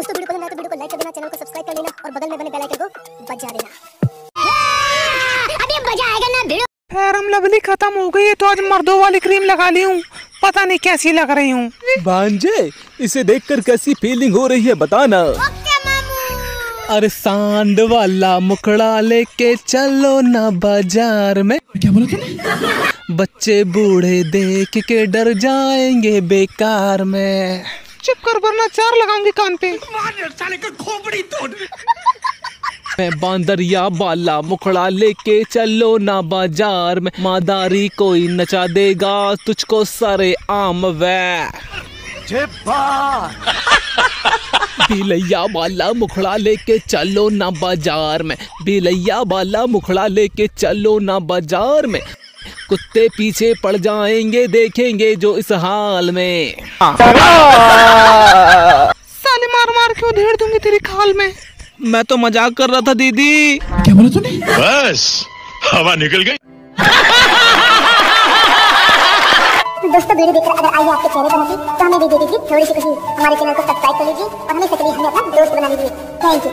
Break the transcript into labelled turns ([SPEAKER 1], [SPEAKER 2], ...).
[SPEAKER 1] दोस्तों वीडियो पसंद आए तो वीडियो को लाइक कर देना चैनल को सब्सक्राइब कर लेना और बगल में बने बेल आइकन को बजा देना अभी मज़ा आएगा ना वीडियो
[SPEAKER 2] फेरम लवली खत्म हो गई है तो आज मर्दों वाली क्रीम लगा ली हूँ। पता नहीं कैसी लग रही हूँ।
[SPEAKER 3] भांजे इसे देखकर कैसी फीलिंग हो रही है बताना। अरे सांड वाला मुखड़ा लेके चलो ना बाज़ार में। क्या बोला तूने? बच्चे बूढ़े देख के डर जाएँगे बेकार में।
[SPEAKER 2] चुप कर वरना चार लगाऊँगी कान पे।
[SPEAKER 3] खोपड़ी मैं बांदरिया बाला मुखड़ा लेके चलो ना बाज़ार में। मादारी कोई नचा देगा तुझको सारे आम वै। बिलैया वाला मुखड़ा लेके चलो ना बाज़ार में। बिलैया वाला मुखड़ा लेके चलो ना बाज़ार में। कुत्ते पीछे पड़ जाएँगे देखेंगे जो इस हाल में।
[SPEAKER 2] साले मार मार के उधेड़ दूँगी तेरी खाल में।
[SPEAKER 3] मैं तो मज़ाक कर रहा था दीदी। क्या बोला तूने?
[SPEAKER 4] बस हवा निकल गई।
[SPEAKER 1] दोस्तों वीडियो देखकर अगर आई आपके चेहरे पर हँसी तो हमें भी दे दीजिए थोड़ी सी खुशी। हमारे चैनल को सब्सक्राइब कर लीजिए और हमें सक्रिय हमें अपना दोस्त बना लीजिए। Thank you